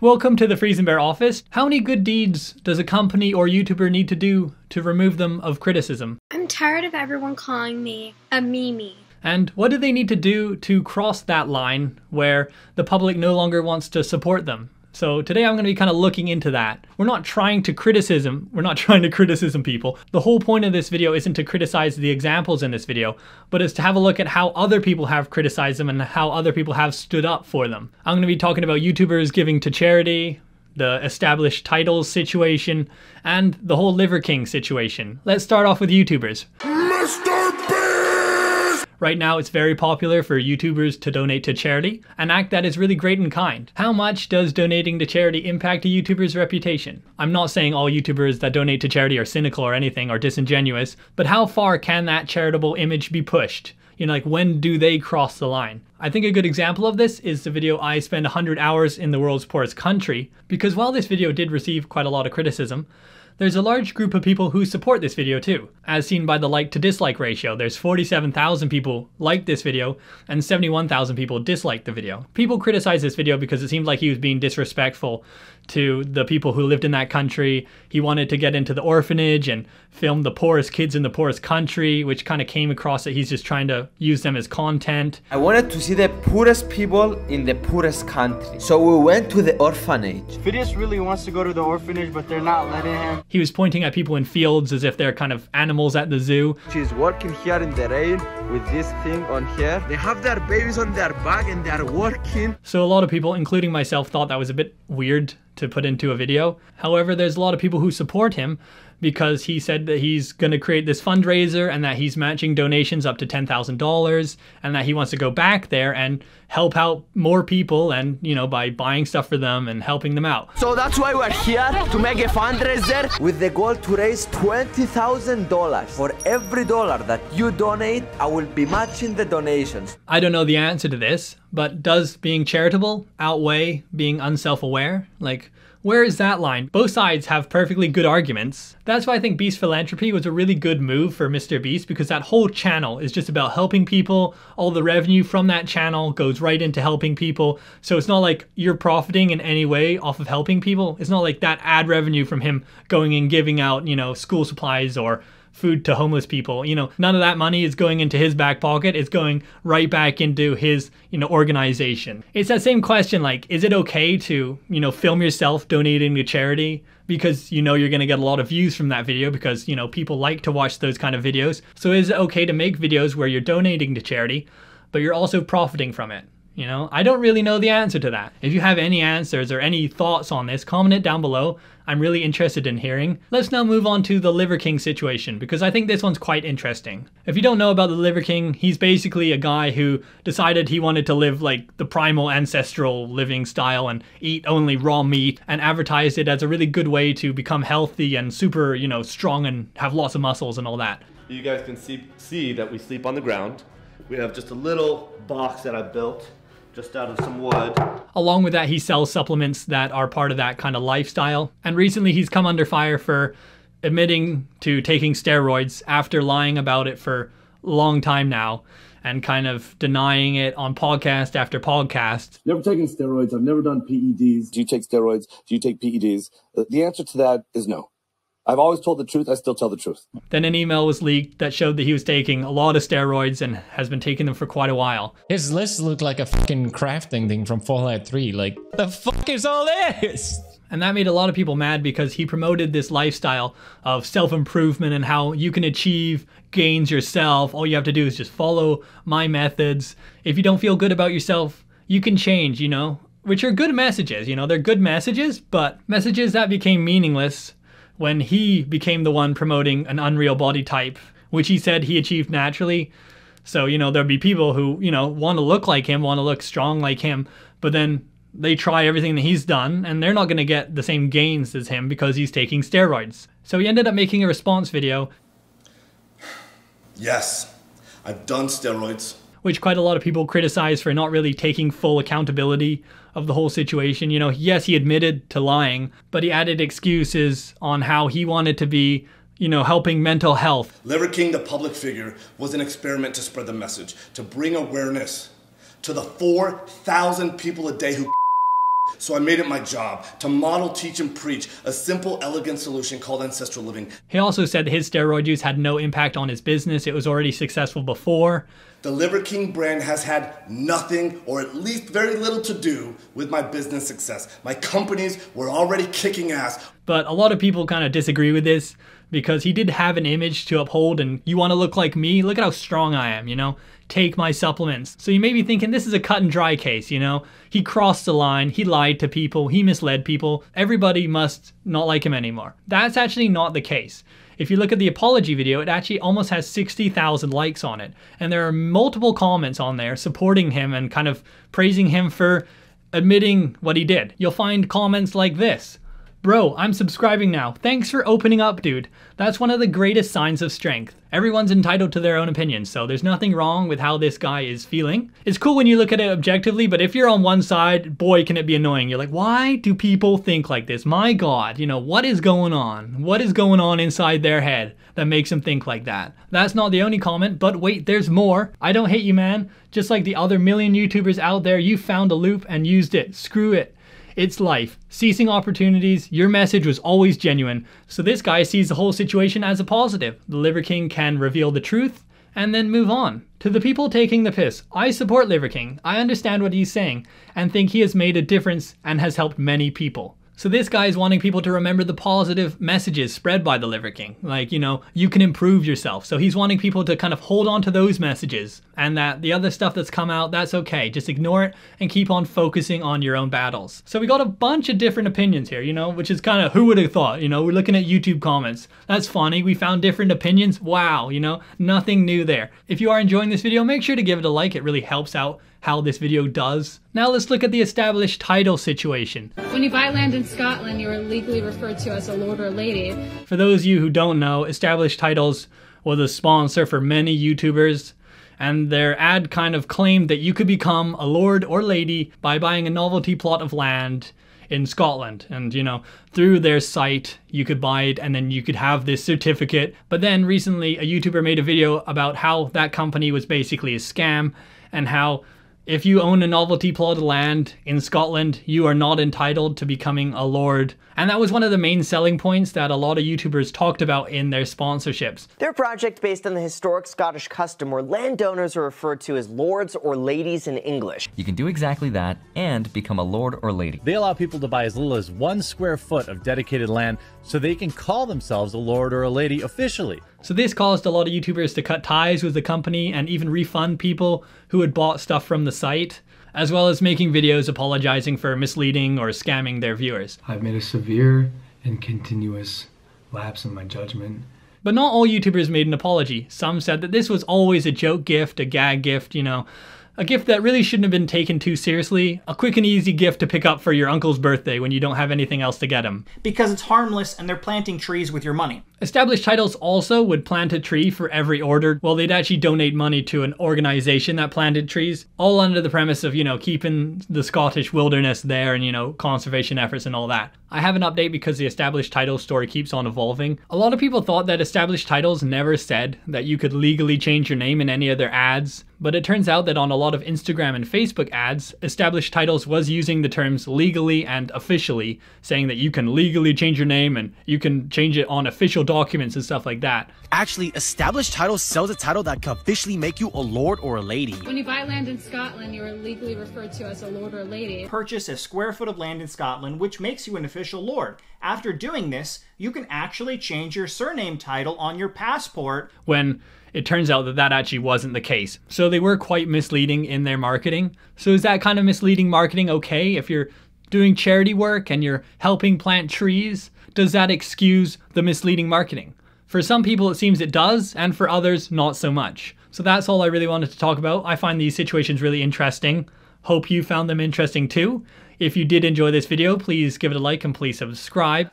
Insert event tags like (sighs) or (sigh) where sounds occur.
Welcome to the Freezing Bear office. How many good deeds does a company or YouTuber need to do to remove them of criticism? I'm tired of everyone calling me a Mimi. And what do they need to do to cross that line where the public no longer wants to support them? So today I'm going to be kind of looking into that. We're not trying to criticism, we're not (laughs) trying to criticism people. The whole point of this video isn't to criticize the examples in this video, but is to have a look at how other people have criticized them and how other people have stood up for them. I'm going to be talking about YouTubers giving to charity, the established titles situation, and the whole Liver King situation. Let's start off with YouTubers. Mr. Right now, it's very popular for YouTubers to donate to charity, an act that is really great and kind. How much does donating to charity impact a YouTuber's reputation? I'm not saying all YouTubers that donate to charity are cynical or anything or disingenuous, but how far can that charitable image be pushed? you know, like when do they cross the line? I think a good example of this is the video I spend 100 hours in the world's poorest country, because while this video did receive quite a lot of criticism, there's a large group of people who support this video too, as seen by the like to dislike ratio. There's 47,000 people liked this video and 71,000 people disliked the video. People criticize this video because it seemed like he was being disrespectful to the people who lived in that country. He wanted to get into the orphanage and film the poorest kids in the poorest country, which kind of came across that he's just trying to use them as content. I wanted to see the poorest people in the poorest country. So we went to the orphanage. Phidias really wants to go to the orphanage, but they're not letting him. He was pointing at people in fields as if they're kind of animals at the zoo. She's working here in the rain with this thing on here. They have their babies on their back and they're working. So a lot of people, including myself, thought that was a bit weird to put into a video. However, there's a lot of people who support him because he said that he's going to create this fundraiser and that he's matching donations up to $10,000 and that he wants to go back there and help out more people and, you know, by buying stuff for them and helping them out. So that's why we're here to make a fundraiser with the goal to raise $20,000. For every dollar that you donate, I will be matching the donations. I don't know the answer to this, but does being charitable outweigh being unself-aware? Like, where is that line? Both sides have perfectly good arguments. That's why I think Beast Philanthropy was a really good move for Mr. Beast because that whole channel is just about helping people. All the revenue from that channel goes right into helping people. So it's not like you're profiting in any way off of helping people. It's not like that ad revenue from him going and giving out, you know, school supplies or food to homeless people. You know, none of that money is going into his back pocket. It's going right back into his, you know, organization. It's that same question like, is it okay to, you know, film yourself donating to charity? Because you know you're going to get a lot of views from that video because, you know, people like to watch those kind of videos. So is it okay to make videos where you're donating to charity, but you're also profiting from it? You know, I don't really know the answer to that. If you have any answers or any thoughts on this, comment it down below. I'm really interested in hearing. Let's now move on to the Liver King situation because I think this one's quite interesting. If you don't know about the Liver King, he's basically a guy who decided he wanted to live like the primal ancestral living style and eat only raw meat and advertised it as a really good way to become healthy and super, you know, strong and have lots of muscles and all that. You guys can see, see that we sleep on the ground. We have just a little box that I built just out of some wood. Along with that, he sells supplements that are part of that kind of lifestyle. And recently he's come under fire for admitting to taking steroids after lying about it for a long time now and kind of denying it on podcast after podcast. Never taken steroids. I've never done PEDs. Do you take steroids? Do you take PEDs? Uh, the answer to that is no. I've always told the truth. I still tell the truth. Then an email was leaked that showed that he was taking a lot of steroids and has been taking them for quite a while. His list looked like a fucking crafting thing from Fallout 3. Like, the fuck is all this? And that made a lot of people mad because he promoted this lifestyle of self improvement and how you can achieve gains yourself. All you have to do is just follow my methods. If you don't feel good about yourself, you can change, you know? Which are good messages, you know? They're good messages, but messages that became meaningless when he became the one promoting an unreal body type, which he said he achieved naturally. So, you know, there'll be people who, you know, want to look like him, want to look strong like him, but then they try everything that he's done and they're not going to get the same gains as him because he's taking steroids. So he ended up making a response video. (sighs) Yes, I've done steroids which quite a lot of people criticize for not really taking full accountability of the whole situation. You know, yes, he admitted to lying, but he added excuses on how he wanted to be, you know, helping mental health. Liver King, the public figure, was an experiment to spread the message, to bring awareness to the 4,000 people a day who So I made it my job to model, teach, and preach a simple, elegant solution called ancestral living. He also said that his steroid use had no impact on his business. It was already successful before. The Liver King brand has had nothing, or at least very little, to do with my business success. My companies were already kicking ass. But a lot of people kind of disagree with this because he did have an image to uphold, and you want to look like me? Look at how strong I am, you know? Take my supplements. So you may be thinking this is a cut and dry case, you know? He crossed the line, he lied to people, he misled people. Everybody must not like him anymore. That's actually not the case. If you look at the apology video, it actually almost has 60,000 likes on it. And there are multiple comments on there supporting him and kind of praising him for admitting what he did. You'll find comments like this. Bro, I'm subscribing now. Thanks for opening up, dude. That's one of the greatest signs of strength. Everyone's entitled to their own opinion, so there's nothing wrong with how this guy is feeling. It's cool when you look at it objectively, but if you're on one side, boy, can it be annoying. You're like, why do people think like this? My God, you know, what is going on? What is going on inside their head that makes them think like that? That's not the only comment, but wait, there's more. I don't hate you, man. Just like the other million YouTubers out there, you found a loop and used it. Screw it. It's life. Seizing opportunities, your message was always genuine. So this guy sees the whole situation as a positive. The Liver King can reveal the truth and then move on. To the people taking the piss, I support Liver King. I understand what he's saying and think he has made a difference and has helped many people. So this guy is wanting people to remember the positive messages spread by the Liver King. Like, you know, you can improve yourself. So he's wanting people to kind of hold on to those messages and that the other stuff that's come out, that's okay. Just ignore it and keep on focusing on your own battles. So we got a bunch of different opinions here, you know, which is kind of who would have thought, you know, we're looking at YouTube comments. That's funny. We found different opinions. Wow, you know, nothing new there. If you are enjoying this video, make sure to give it a like. It really helps out how this video does. Now let's look at the established title situation. When you buy land in Scotland, you are legally referred to as a lord or lady. For those of you who don't know, established titles was a sponsor for many YouTubers and their ad kind of claimed that you could become a lord or lady by buying a novelty plot of land in Scotland. And, you know, through their site, you could buy it and then you could have this certificate. But then recently, a YouTuber made a video about how that company was basically a scam and how if you own a novelty plot of land in Scotland, you are not entitled to becoming a lord. And that was one of the main selling points that a lot of YouTubers talked about in their sponsorships. Their project based on the historic Scottish custom where landowners are referred to as lords or ladies in English. You can do exactly that and become a lord or lady. They allow people to buy as little as one square foot of dedicated land so they can call themselves a lord or a lady officially. So this caused a lot of YouTubers to cut ties with the company and even refund people who had bought stuff from the site, as well as making videos apologizing for misleading or scamming their viewers. I've made a severe and continuous lapse in my judgment. But not all YouTubers made an apology. Some said that this was always a joke gift, a gag gift, you know, a gift that really shouldn't have been taken too seriously. A quick and easy gift to pick up for your uncle's birthday when you don't have anything else to get him. Because it's harmless and they're planting trees with your money. Established titles also would plant a tree for every order. Well, they'd actually donate money to an organization that planted trees, all under the premise of, you know, keeping the Scottish wilderness there and, you know, conservation efforts and all that. I have an update because the established titles story keeps on evolving. A lot of people thought that established titles never said that you could legally change your name in any of their ads, but it turns out that on a lot of Instagram and Facebook ads, established titles was using the terms legally and officially, saying that you can legally change your name and you can change it on official documents and stuff like that. Actually, established title sells a title that can officially make you a lord or a lady. When you buy land in Scotland, you are legally referred to as a lord or lady. Purchase a square foot of land in Scotland, which makes you an official lord. After doing this, you can actually change your surname title on your passport. When it turns out that that actually wasn't the case. So they were quite misleading in their marketing. So is that kind of misleading marketing okay if you're doing charity work and you're helping plant trees? Does that excuse the misleading marketing? For some people, it seems it does, and for others, not so much. So that's all I really wanted to talk about. I find these situations really interesting. Hope you found them interesting too. If you did enjoy this video, please give it a like and please subscribe.